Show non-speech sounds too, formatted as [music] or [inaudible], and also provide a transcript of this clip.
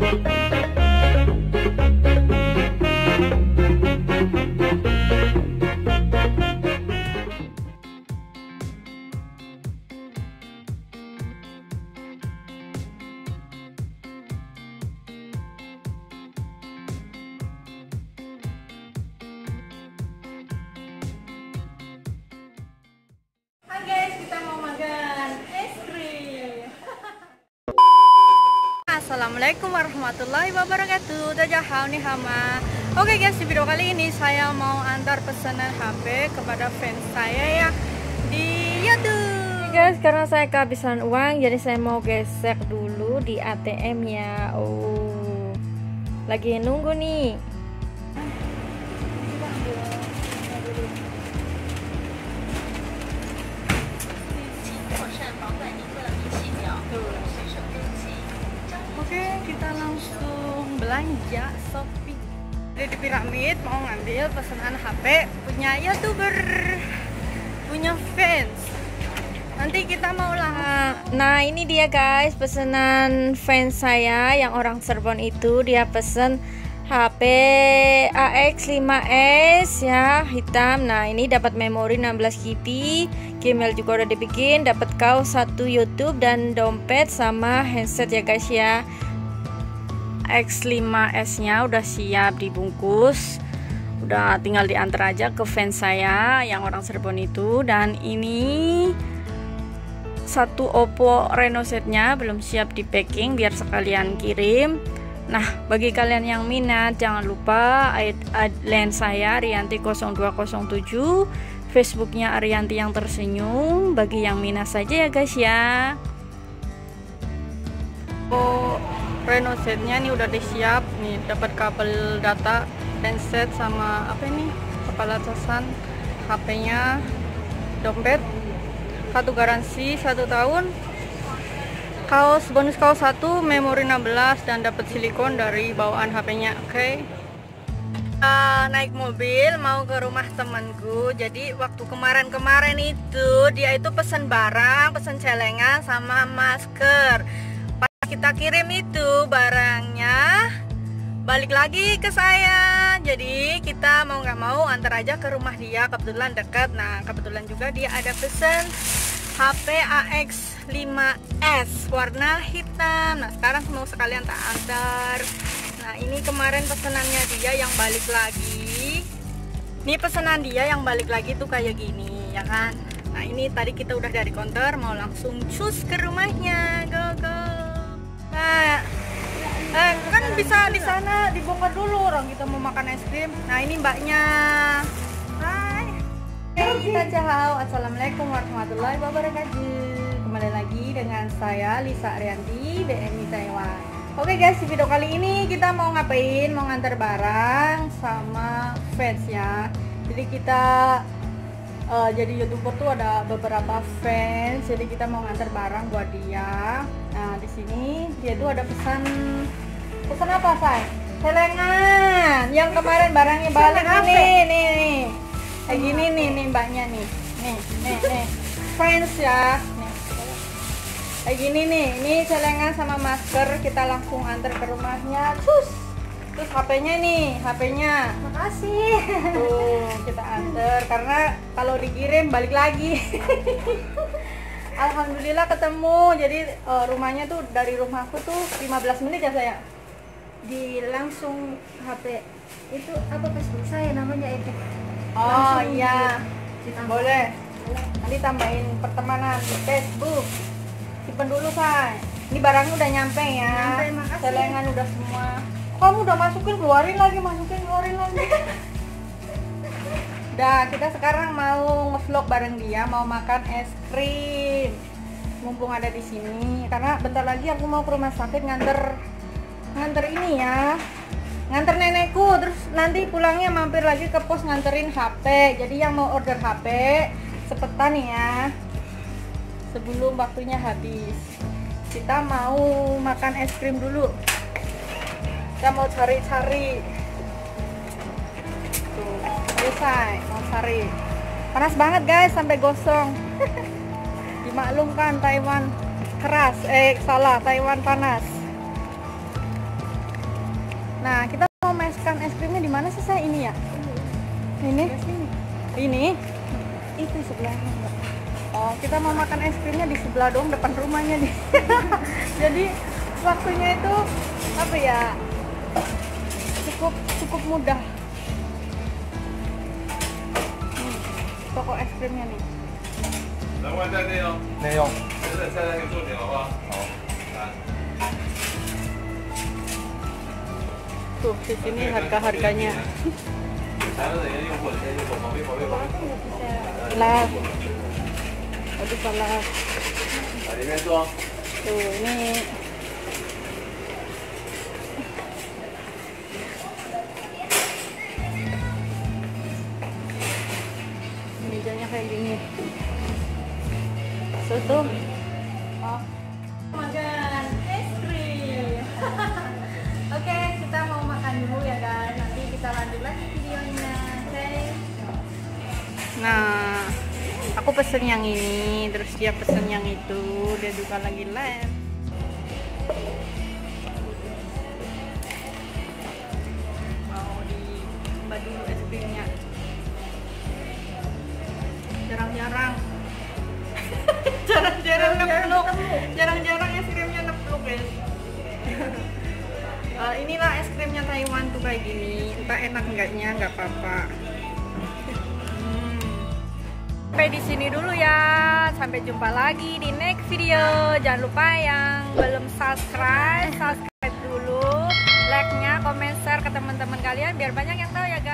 Hai Assalamualaikum warahmatullahi wabarakatuh. Dajahau nih hama. Oke guys, di video kali ini saya mau antar pesanan HP kepada fans saya ya di YouTube. guys, karena saya kehabisan uang, jadi saya mau gesek dulu di ATM ya. Oh, lagi nunggu nih. Oke, kita langsung belanja Shopee. Dari di piramid mau ngambil pesanan HP punya youtuber, punya fans. Nanti kita mau lah. Nah ini dia guys pesanan fans saya yang orang Cirebon itu dia pesen HP AX5S ya hitam. Nah ini dapat memori 16 GB, Gmail juga udah dibikin, dapat kaos satu YouTube dan dompet sama handset ya guys ya. X5S nya udah siap dibungkus. Udah tinggal diantar aja ke fans saya yang orang Cirebon itu. Dan ini satu Oppo Reno setnya belum siap di packing biar sekalian kirim. Nah bagi kalian yang minat jangan lupa add line saya Arianti 0207 Facebooknya Arianti yang tersenyum. Bagi yang minat saja ya guys ya. Oh Reno setnya nih udah disiap nih. Dapat kabel data handset sama apa ini? Kepala casan HP-nya dompet satu garansi satu tahun. Kaos bonus kaos satu memori 16 dan dapat silikon dari bawaan HP-nya oke? okay? Uh, naik mobil mau ke rumah temanku. Jadi waktu kemarin-kemarin itu dia itu pesen barang pesen celengan sama masker. Kita kirim itu barangnya balik lagi ke saya. Jadi kita mau nggak mau antar aja ke rumah dia. Kebetulan dekat. Nah kebetulan juga dia ada pesen HP AX5S warna hitam. Nah sekarang mau sekalian tak antar ini kemarin pesenannya dia yang balik lagi ini pesanan dia yang balik lagi tuh kayak gini ya kan nah ini tadi kita udah dari counter mau langsung cus ke rumahnya go go Nah, eh, kan bisa di sana dibongkar dulu orang kita mau makan es krim. Nah ini mbaknya. Hai. Hey, kita jahau. Assalamualaikum warahmatullahi wabarakatuh. Kembali lagi dengan saya Lisa Arianti BMI Taiwan. Oke guys, di video kali ini kita mau ngapain? Mau ngantar barang sama fans ya. Jadi kita uh, jadi youtuber tuh ada beberapa fans jadi kita mau ngantar barang buat dia. Nah di sini dia tuh ada pesan pesan apa say celengan. Yang kemarin barangnya balik. Ini nih nih kayak gini nih nih mbaknya nih. Nih nih nih. Fans ya. nih kayak gini nih ini celengan sama masker kita langsung antar ke rumahnya. Terus terus HP-nya nih HP-nya makasih. Tuh. [laughs] Kita antar karena kalau dikirim balik lagi. [laughs] Alhamdulillah ketemu. Jadi uh, rumahnya tuh dari rumahku tuh 15 menit ya saya di langsung HP itu apa Facebook saya namanya itu oh iya. boleh. Nanti tambahin pertemanan di Facebook simpen dulu say ini barangnya udah nyampe ya Nyampe, makasih. celengan udah semua kamu udah masukin keluarin lagi masukin keluarin lagi [laughs] Udah, kita sekarang mau ngevlog bareng dia, mau makan es krim. Mumpung ada di sini, karena bentar lagi aku mau ke rumah sakit nganter nganter ini ya. Nganter nenekku, terus nanti pulangnya mampir lagi ke pos nganterin HP. Jadi yang mau order HP cepetan ya. Sebelum waktunya habis. Kita mau makan es krim dulu. Kita mau cari-cari Tuh, selesai mau cari. Panas banget guys sampai gosong. [laughs] Dimaklumkan Taiwan keras, eh salah Taiwan panas. Nah, kita mau makan es krimnya di mana sih saya ini ya? Ini? Ini? Itu sebelahnya oh kita mau makan es krimnya di sebelah dong depan rumahnya nih. [laughs] Jadi waktunya itu apa ya cukup cukup mudah. Hmm, toko es krimnya nih. Oh. Tuh, di sini harga-harganya. Lah, setelah tuh ini. Mejanya kayak gini. So tuh oh. magan es krim. [laughs] Oke kita mau makan dulu ya kan? Nanti kita lanjut lagi videonya. Oke. Nah aku pesen yang ini, terus dia pesen yang itu, dia juga lagi live. Mau di dulu es krimnya. Jarang-jarang. [laughs] Jarang-jarang nepluk. Jarang-jarang es krimnya nepluk guys. [laughs] Eh, inilah es krimnya Taiwan tuh kayak gini. Entah enak enggaknya, nggak apa-apa. [laughs] Sampai di sini dulu ya. Sampai jumpa lagi di next video. Jangan lupa yang belum subscribe, subscribe dulu. Like-nya, komen, share ke teman-teman kalian biar banyak yang tahu ya guys.